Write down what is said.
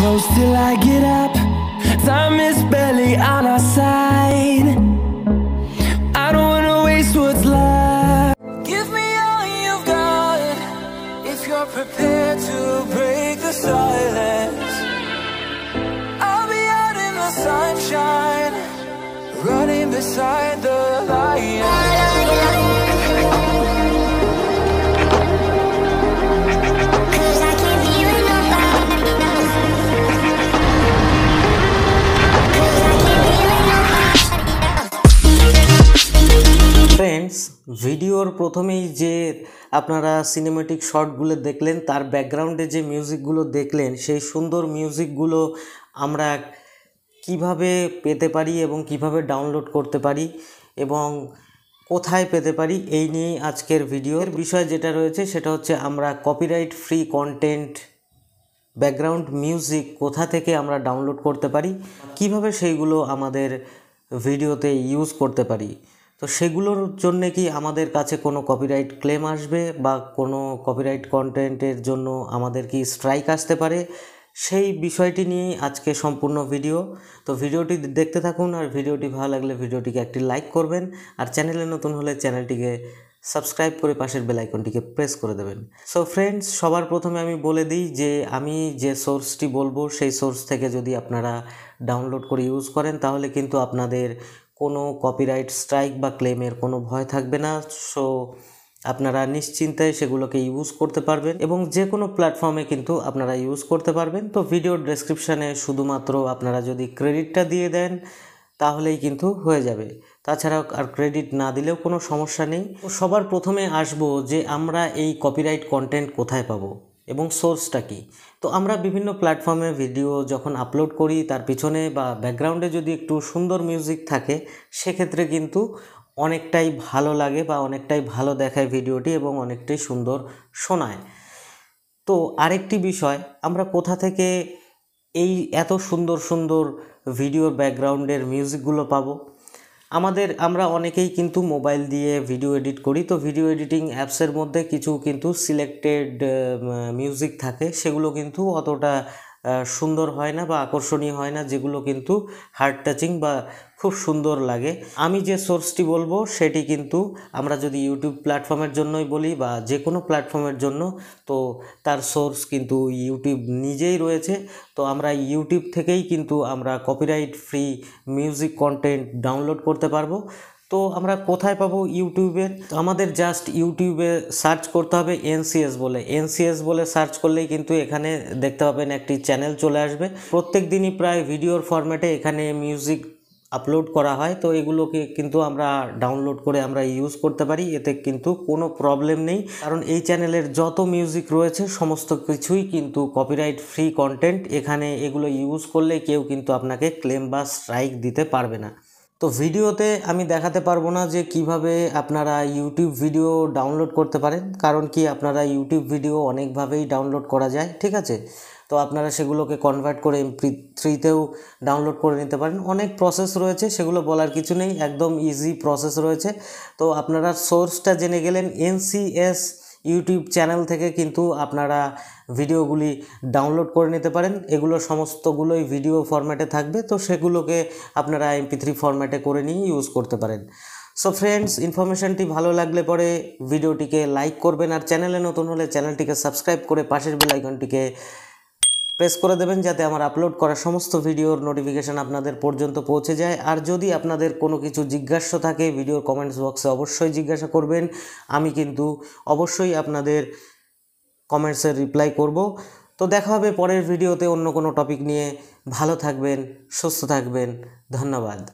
close till I get up. Time is barely on our side. I don't wanna waste what's left. Give me all you've got if you're prepared to break the silence. I'll be out in the sunshine, running beside the ভিডিওর প্রথমেই যে আপনারা cinematic শটগুলো দেখলেন, তার ব্যাকগ্রাউন্ডে যে মিউজিকগুলো দেখলেন, সেই সুন্দর মিউজিকগুলো আমরা কীভাবে পেতে পারি এবং কীভাবে ডাউনলোড করতে পারি এবং কোথায় পেতে পারি, এই নিয়েই আজকের ভিডিওর বিষয় যেটা রয়েছে, সেটা হচ্ছে আমরা copyright free content background music কোথা থেকে আমরা ডাউনলোড করতে পারি, কীভাবে সেইগুলো আমাদের ভিডিওতে ইউজ করতে পারি। তো সেগুলোর জন্য কি আমাদের কাছে কোনো কপিরাইট ক্লেম আসবে বা কোনো কপিরাইট কন্টেন্টের জন্য আমাদের কি স্ট্রাইক আসতে পারে? সেই বিষয়টি নিয়ে আজকে সম্পূর্ণ ভিডিও তো ভিডিওটি দেখতে থাকুন আর ভিডিওটি ভালো লাগলে ভিডিওটিকে একটি লাইক করবেন আর চ্যানেলে নতুন হলে চ্যানেলটিকে সাবস্ক্রাইব করে পাশের বেল আইকনটিকে প্রেস করে দেবেন। সো ফ্রেন্ডস সবার প্রথমে আমি বলে দিই যে আমি যে সোর্সটি বলব, সেই সোর্স থেকে যদি আপনারা ডাউনলোড করে ইউজ করেন, তাহলে কিন্তু আপনাদের কোনো কপিরাইট স্ট্রাইক বা ক্লেমের কোনো ভয় থাকবে না। সো আপনারা নিশ্চিন্তায় সেগুলোকে ইউজ করতে পারবেন এবং যে কোনো প্ল্যাটফর্মে কিন্তু আপনারা ইউজ করতে পারবেন। তো ভিডিওর ডেসক্রিপশানে শুধুমাত্র আপনারা যদি ক্রেডিটটা দিয়ে দেন, তাহলেই কিন্তু হয়ে যাবে। তাছাড়া আর ক্রেডিট না দিলেও কোনো সমস্যা নেই। সবার প্রথমে আসব যে আমরা এই কপিরাইট কন্টেন্ট কোথায় পাবো। এবং সোর্সটা কি? তো আমরা বিভিন্ন প্ল্যাটফর্মে ভিডিও যখন আপলোড করি, তার পিছনে বা ব্যাকগ্রাউন্ডে যদি একটু সুন্দর মিউজিক থাকে, সেক্ষেত্রে কিন্তু অনেকটাই ভালো লাগে বা অনেকটাই ভালো দেখায় ভিডিওটি এবং অনেকটাই সুন্দর শোনায়। তো আরেকটি বিষয়, আমরা কোথা থেকে এই এত সুন্দর সুন্দর ভিডিওর ব্যাকগ্রাউন্ডের মিউজিকগুলো পাবো? আমাদের, আমরা অনেকেই কিন্তু মোবাইল দিয়ে ভিডিও এডিট করি। তো ভিডিও এডিটিং অ্যাপসের মধ্যে কিছু কিন্তু সিলেক্টেড মিউজিক থাকে। সেগুলো কিন্তু অতটা সুন্দর হয় না বা আকর্ষণীয় হয় না, যেগুলো কিন্তু হার্ট টাচিং বা খুব সুন্দর লাগে। আমি যে সোর্সটি বলব, সেটি কিন্তু আমরা যদি ইউটিউব প্ল্যাটফর্মের জন্যই বলি বা যে কোনো প্ল্যাটফর্মের জন্য, তো তার সোর্স কিন্তু ইউটিউব নিজেই রয়েছে। তো আমরা ইউটিউব থেকেই কিন্তু আমরা copyright free music content download করতে পারব। তো আমরা কোথায় পাবো ইউটিউবে? আমাদের জাস্ট ইউটিউবে সার্চ করতে হবে এনসিএস বলে। এনসিএস বলে সার্চ করলেই কিন্তু এখানে দেখতে পাবেন একটি চ্যানেল চলে আসবে। প্রত্যেক দিনই প্রায় ভিডিওর ফরম্যাটে এখানে মিউজিক আপলোড করা হয়। তো এগুলোকে কিন্তু আমরা ডাউনলোড করে আমরা ইউজ করতে পারি। এতে কিন্তু কোনো প্রবলেম নেই। কারণ এই চ্যানেলের যত মিউজিক রয়েছে, সমস্ত কিছুই কিন্তু কপিরাইট ফ্রি কন্টেন্ট এখানে এগুলো ইউজ করলে কেউ কিন্তু আপনাকে ক্লেম বা স্ট্রাইক দিতে পারবে না। তো ভিডিওতে আমি দেখাতে পারব না যে কীভাবে আপনারা ইউটিউব ভিডিও ডাউনলোড করতে পারেন, কারণ কি আপনারা ইউটিউব ভিডিও অনেকভাবেই ডাউনলোড করা যায়, ঠিক আছে? তো আপনারা সেগুলোকে কনভার্ট করে এমপি থ্রিতেও ডাউনলোড করে নিতে পারেন। অনেক প্রসেস রয়েছে, সেগুলো বলার কিছু নেই, একদম ইজি প্রসেস রয়েছে। তো আপনারা সোর্সটা জেনে গেলেন এনসিএস ইউটিউব চ্যানেল থেকে কিন্তু আপনারা ভিডিওগুলি ডাউনলোড করে নিতে পারেন। এগুলো সমস্তগুলোই ভিডিও ফরম্যাটে থাকবে। তো সেগুলোকে আপনারা এমপি থ্রি ফরম্যাটে করে নিয়ে ইউজ করতে পারেন। সো ফ্রেন্ডস ইনফরমেশনটি ভালো লাগলে পরে ভিডিওটিকে লাইক করবেন আর চ্যানেলে নতুন হলে চ্যানেলটিকে সাবস্ক্রাইব করে পাশের বেল আইকনটিকে প্রেস করে দেবেন যাতে আমার আপলোড করা সমস্ত ভিডিওর নোটিফিকেশান আপনাদের পর্যন্ত পৌঁছে যায়। আর যদি আপনাদের কোনো কিছু জিজ্ঞাসা থাকে ভিডিওর কমেন্টস বক্সে অবশ্যই জিজ্ঞাসা করবেন। আমি কিন্তু অবশ্যই আপনাদের কমেন্টসের রিপ্লাই করব। তো দেখা হবে পরের ভিডিওতে অন্য কোনো টপিক নিয়ে। ভালো থাকবেন, সুস্থ থাকবেন। ধন্যবাদ।